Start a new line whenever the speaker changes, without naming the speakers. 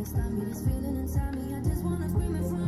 It's not me, this feeling inside me. I just wanna scream it from